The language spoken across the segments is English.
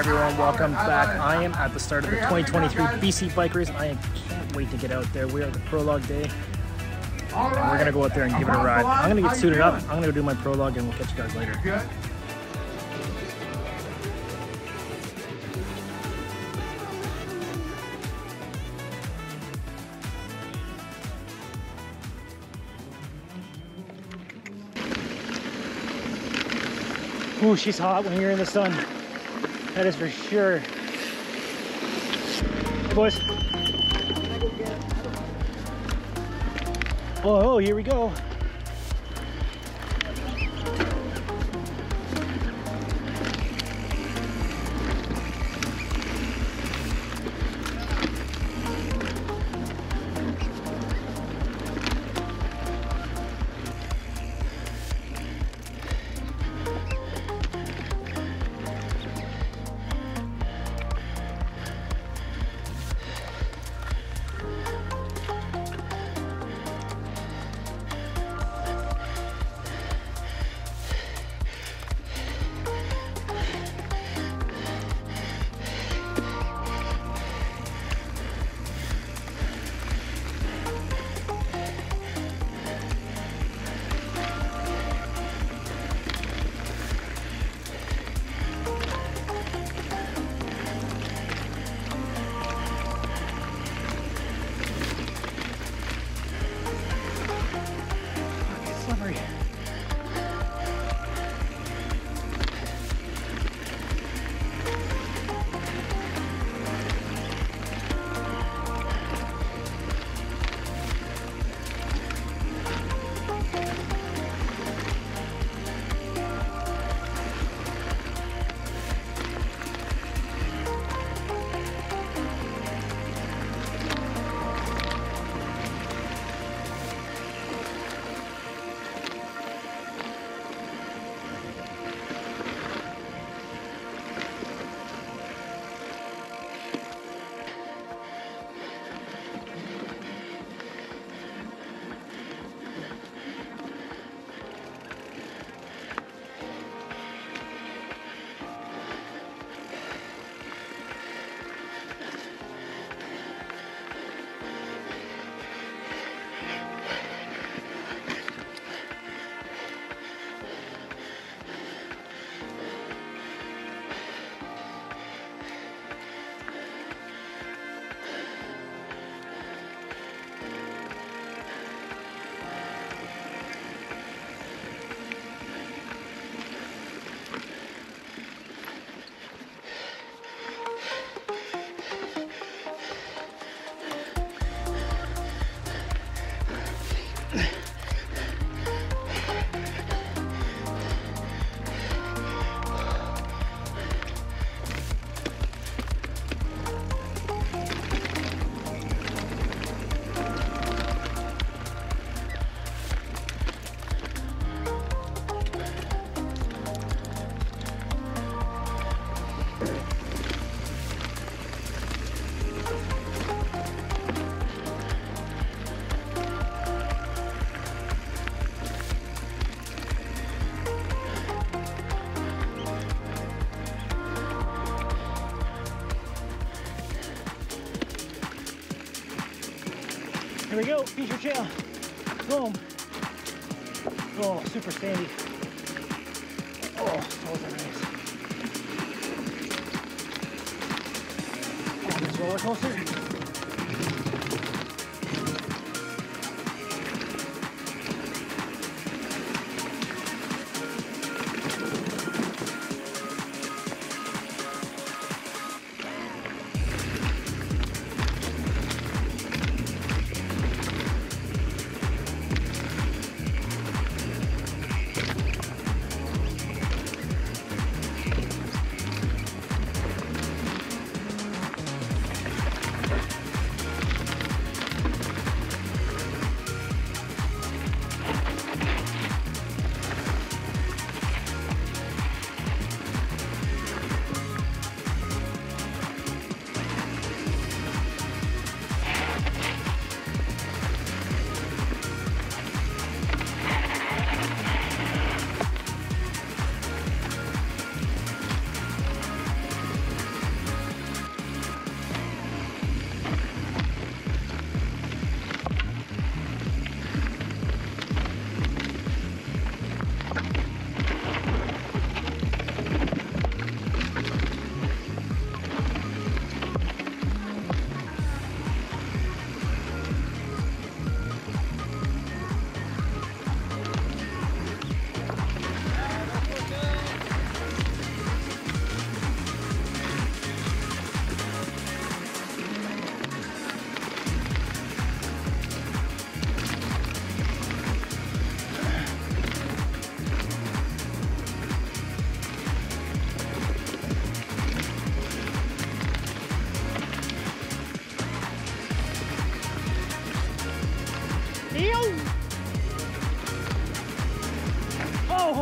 everyone, welcome back. I am at the start of the 2023 BC Bike Race. I can't wait to get out there. We are the prologue day. And we're gonna go out there and give it a ride. I'm gonna get suited up. I'm gonna go do my prologue and we'll catch you guys later. Ooh, she's hot when you're in the sun. That is for sure. Hey boys. Oh, here we go. Here we go, feature trail. Boom. Oh, super sandy. Oh, those are nice. Oh, this roller coaster.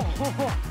Oh.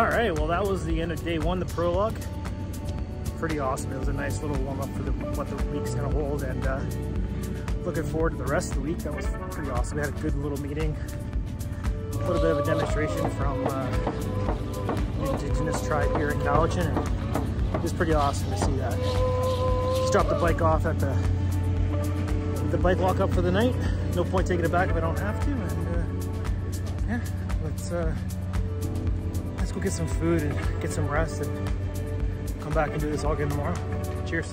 All right, well, that was the end of day one, the prologue. Pretty awesome. It was a nice little warm up for the, what the week's gonna hold, and uh, looking forward to the rest of the week. That was pretty awesome. We had a good little meeting, a little bit of a demonstration from uh, indigenous tribe here in Cowichan, and it was pretty awesome to see that. Just dropped the bike off at the the bike lock up for the night. No point taking it back if I don't have to, and uh, yeah, let's. Uh, let's go get some food and get some rest and come back and do this all again tomorrow. Cheers.